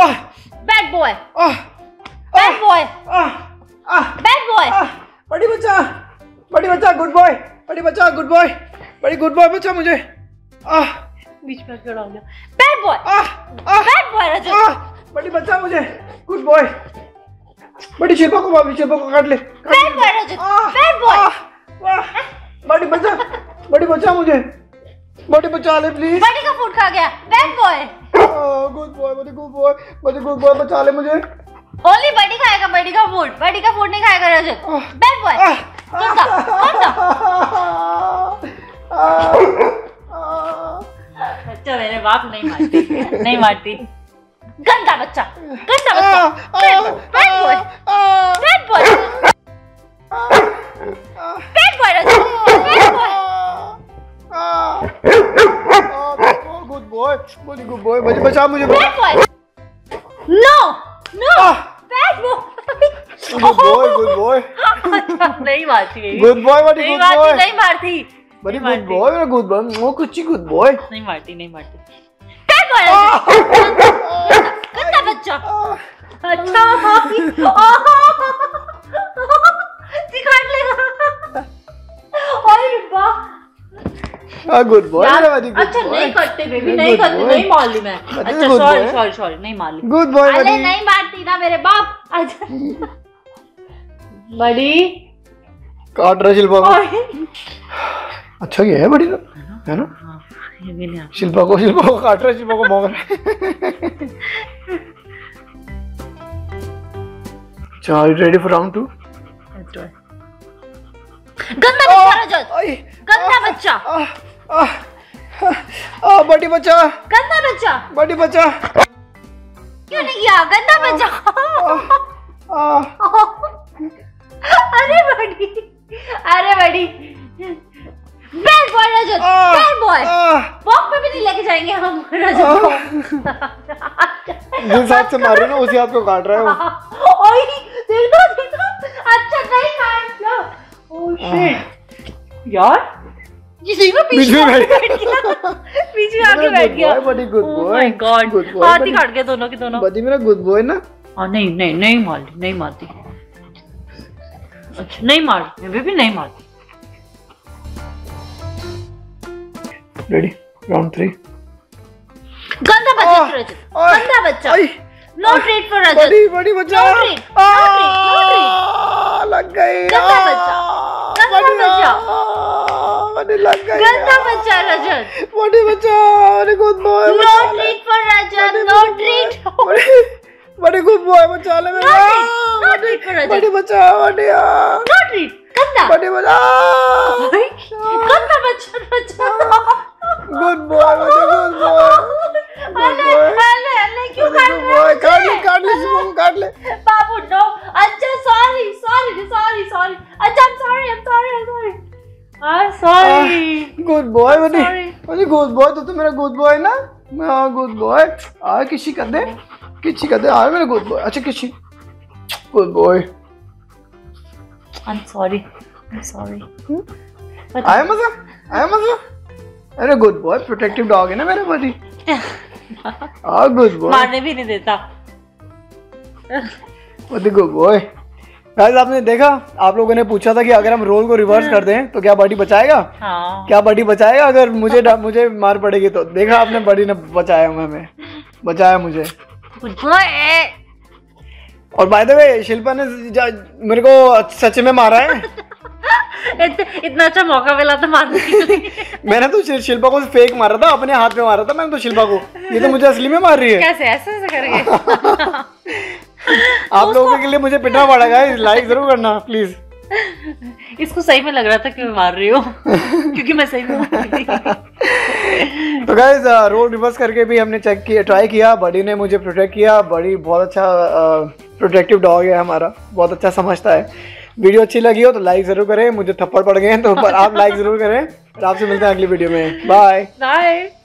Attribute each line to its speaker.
Speaker 1: आह
Speaker 2: bad boy
Speaker 1: आह
Speaker 2: bad boy
Speaker 1: आह आह
Speaker 2: बैड बॉय
Speaker 1: आह, बड़ी बच्चा बड़ी बच्चा गुड बॉय बड़ी बच्चा good boy Buddy good boy बच्चा मुझे आह
Speaker 2: बीच में हो गया बैड बॉय
Speaker 1: आह
Speaker 2: बैड बॉय रजत
Speaker 1: आह बड़ी बच्चा मुझे गुड बॉय बड़ी शिल्पा को भाभी शिल्पा को काट ले
Speaker 2: bad boy Rajat bad boy
Speaker 1: वाह बड़ी बच्चा बड़ी बच्चा मुझे बड़ी बच्चा ले प्लीज़
Speaker 2: बड़ी का फ़ूड खा गया bad boy
Speaker 1: good boy Buddy good boy Buddy good boy बचा ले मुझे।
Speaker 2: ओनली बड़ी खाएगा बड़ी का फ़ूड बड़ी का फ़ूड नहीं खाएगा रजत बैड बॉय कौन सा? कौन सा? बच्चा मेरे बाप नहीं मारती नहीं मारती गंदा बच्चा गंदा बच्चा। Bad boy bad boy
Speaker 1: good boy Buddy good boy Buddy बचा मुझे
Speaker 2: bad boy no no bad
Speaker 1: good boy good boy
Speaker 2: boy नहीं मारती baby।
Speaker 1: गुड बॉय बड़ी
Speaker 2: नहीं
Speaker 1: गुड
Speaker 2: मारती
Speaker 1: बॉय
Speaker 2: नहीं मारती।
Speaker 1: बड़ी गुड बॉय मेरा गुड बॉय वो कुछ ही गुड बॉय
Speaker 2: नहीं मारती नहीं मारती। बैड बॉय गंदा बच्चा। अच्छा
Speaker 1: गुड बॉय मेरा बड़ी गुड
Speaker 2: अच्छा
Speaker 1: बॉय
Speaker 2: नहीं करते बेबी नहीं करते नहीं मार ली मैं। अच्छा सॉरी सॉरी सॉरी नहीं मार ली।
Speaker 1: गुड बॉय
Speaker 2: अरे नहीं मारती ना मेरे बाप। अच्छा। बड़ी
Speaker 1: काट रहा शिल्पा को। अच्छा ये है बड़ी तो है ना?
Speaker 2: हाँ, ये
Speaker 1: शिल्पा को शिल्पा को काट रहा शिल्पा को भौंक रहा अच्छा रेडी फॉर राउंड टू।
Speaker 2: गंदा बच्चा रजत। गंदा बच्चा।
Speaker 1: आ आ आ बड़ी बच्चा
Speaker 2: गंदा बच्चा।
Speaker 1: बड़ी बच्चा
Speaker 2: क्यों नहीं किया? गंदा बच्चा।
Speaker 1: आ
Speaker 2: अरे बड़ी अरे Buddy. Bad boy Rajat. Bad boy walk पे भी नहीं लेके जाएँगे हम रजत
Speaker 1: जिस हाथ से मार रहे हो ना उसी हाथ को काट रहा है।
Speaker 2: ओए देखो देखो। अच्छा नहीं काट लो। ओह शिट यार
Speaker 1: बीच
Speaker 2: पीछे
Speaker 1: में बैठ
Speaker 2: गया। पीछे आके बैठ गया।
Speaker 1: बड़ी
Speaker 2: God.
Speaker 1: Good boy,
Speaker 2: हाथ ही काट गए दोनों के दोनों।
Speaker 1: बड़ी मेरा गुड बॉय ना।
Speaker 2: हाँ नहीं नहीं नहीं मारती नहीं मारती। अच्छा नहीं मारती भी नहीं मारती
Speaker 1: रेडी राउंड थ्री
Speaker 2: गंदा बच्चा रजत गंदा बच्चा। नो ट्रीट फॉर रजत
Speaker 1: बड़ी बड़ी बच्चा।
Speaker 2: No treat, no
Speaker 1: आ, लग गई।
Speaker 2: गंदा बच्चा, गंदा बच्चा।
Speaker 1: बड़ी लग गई
Speaker 2: गंदा बच्चा रजत
Speaker 1: बड़ी बच्चा Buddy good boy
Speaker 2: no treat for Rajat
Speaker 1: Buddy
Speaker 2: no treat
Speaker 1: बड़ी बड़ी गुड बॉय बचा ले मेरा
Speaker 2: treat, no treat for
Speaker 1: बड़ी
Speaker 2: रजत
Speaker 1: बच्चा बड़ी
Speaker 2: नो ट्रीट गंदा
Speaker 1: बड़ी बच्चा
Speaker 2: ओए, गंदा बच्चा Rajat
Speaker 1: good boy Buddy good boy
Speaker 2: अरे
Speaker 1: boy.
Speaker 2: अरे अरे क्यों
Speaker 1: बड़ी
Speaker 2: काट
Speaker 1: good boy काट ले काट ले इसको काट ले
Speaker 2: बाबू नो अच्छा सॉरी सॉरी सॉरी सॉरी अच्छा I'm sorry I'm sorry I'm sorry I'm
Speaker 1: good boy बनी. बनी गुड बॉय तो तू मेरा गुड बॉय ना? हाँ गुड बॉय आ किसी कर दे किसी कर दे. आ मेरा गुड बॉय अच्छा किसी. Good boy
Speaker 2: I'm sorry. I'm sorry.
Speaker 1: आया मज़ा? आया मज़ा? अरे गुड बॉय प्रोटेक्टिव डॉग है ना मेरा बड़ी आ गुड बॉय
Speaker 2: मारने भी नहीं देता।
Speaker 1: गुड बॉय गाइस आपने देखा? आप लोगों ने पूछा था कि अगर हम रोल को रिवर्स कर दें तो क्या बड़ी बचाएगा?
Speaker 2: हाँ।
Speaker 1: क्या बड़ी बचाएगा? अगर मुझे मुझे मार पड़ेगी तो। देखा आपने बड़ी ने बचाया हमें। बचाया मुझे। और बाय द वे शिल्पा ने मेरे को सच में मारा है।
Speaker 2: इत, इतना अच्छा मौका मिला था मारने के लिए
Speaker 1: मैंने तो शिल्पा को फेक मारा था अपने हाथ में मारा था मैंने तो शिल्पा को। ये तो मुझे असली में मार रही है।
Speaker 2: कैसे? ऐसे ऐसे करके
Speaker 1: आप लोगों के लिए मुझे पिटना पड़ेगा लाइक ज़रूर करना प्लीज़
Speaker 2: इसको सही में लग रहा था कि मैं मार रही हूँ क्योंकि मैं सही में मार रही
Speaker 1: तो गाइज़ रोल रिवर्स करके भी हमने चेक किया ट्राई किया. बड़ी ने मुझे प्रोटेक्ट किया. बड़ी बहुत अच्छा प्रोटेक्टिव डॉग है हमारा. बहुत अच्छा समझता है. वीडियो अच्छी लगी हो तो लाइक ज़रूर करें. मुझे थप्पड़ पड़ गए हैं तो पर आप लाइक ज़रूर करें. और आपसे मिलते हैं अगली वीडियो में. Bye
Speaker 2: bye